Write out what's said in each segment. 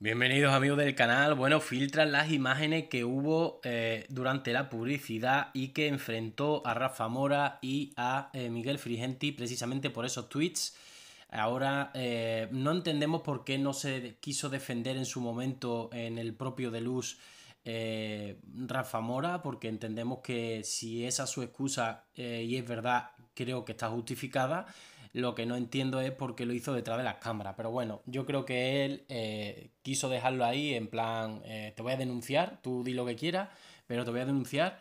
Bienvenidos amigos del canal. Bueno, filtran las imágenes que hubo eh, durante la publicidad y que enfrentó a Rafa Mora y a eh, Miguel Frigenti precisamente por esos tweets. Ahora eh, no entendemos por qué no se quiso defender en su momento en el propio de Luz Rafa Mora, porque entendemos que si esa es su excusa y es verdad, creo que está justificada. Lo que no entiendo es por qué lo hizo detrás de las cámaras. Pero bueno, yo creo que él eh, quiso dejarlo ahí en plan, eh, te voy a denunciar, tú di lo que quieras, pero te voy a denunciar.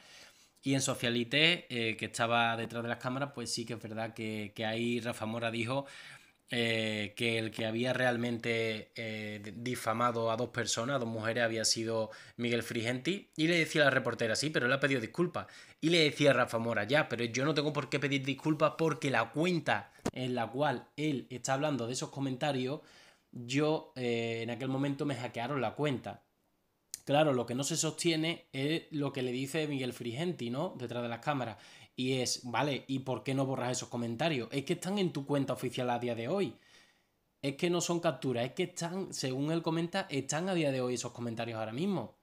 Y en Socialité, eh, que estaba detrás de las cámaras, pues sí que es verdad que, que ahí Rafa Mora dijo eh, que el que había realmente eh, difamado a dos personas, a dos mujeres, había sido Miguel Frigenti. Y le decía a la reportera, sí, pero él ha pedido disculpas. Y le decía a Rafa Mora, ya, pero yo no tengo por qué pedir disculpas porque la cuenta en la cual él está hablando de esos comentarios, yo eh, en aquel momento me hackearon la cuenta. Claro, lo que no se sostiene es lo que le dice Miguel Frigenti, ¿no? Detrás de las cámaras. Y es, vale, ¿y por qué no borras esos comentarios? Es que están en tu cuenta oficial a día de hoy. Es que no son capturas, es que están, según él comenta, están a día de hoy esos comentarios ahora mismo.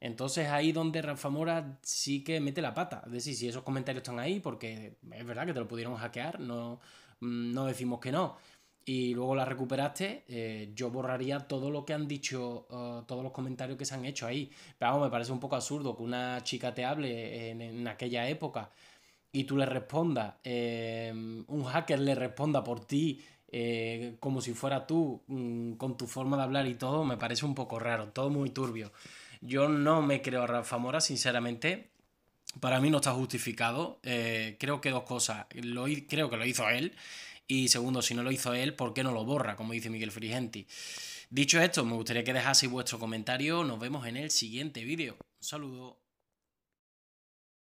Entonces ahí donde Rafa Mora sí que mete la pata. Es decir, si esos comentarios están ahí, porque es verdad que te lo pudieron hackear, no, no decimos que no y luego la recuperaste, eh, yo borraría todo lo que han dicho, uh, todos los comentarios que se han hecho ahí. Pero vamos, me parece un poco absurdo que una chica te hable en aquella época y tú le respondas, eh, un hacker le responda por ti eh, como si fuera tú, mm, con tu forma de hablar y todo, me parece un poco raro, todo muy turbio. Yo no me creo a Rafa Mora, sinceramente. Para mí no está justificado. creo que dos cosas. Lo, creo que lo hizo él. Y segundo, si no lo hizo él, ¿por qué no lo borra? Como dice Miguel Frigenti. Dicho esto, me gustaría que dejaseis vuestro comentario. Nos vemos en el siguiente vídeo. Un saludo.